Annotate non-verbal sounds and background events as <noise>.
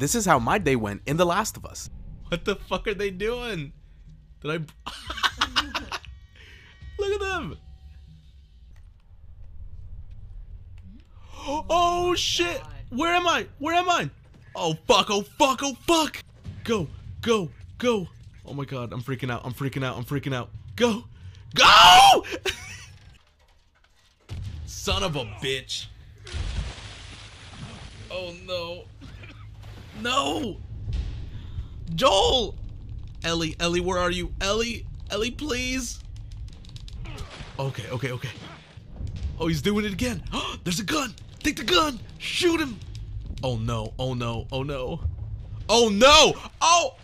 This is how my day went in The Last of Us. What the fuck are they doing? Did I? <laughs> Look at them. <gasps> Oh shit! Where am I? Where am I? Oh fuck! Oh fuck! Oh fuck! Go! Go! Go! Oh my god! I'm freaking out! I'm freaking out! I'm freaking out! Go! Go! <laughs> Son of a bitch! Oh no! No! Joel! Ellie, Ellie, where are you? Ellie, Ellie, please. Okay, okay, okay. Oh, he's doing it again. <gasps> There's a gun. Take the gun. Shoot him. Oh no, oh no, oh no. Oh no! Oh!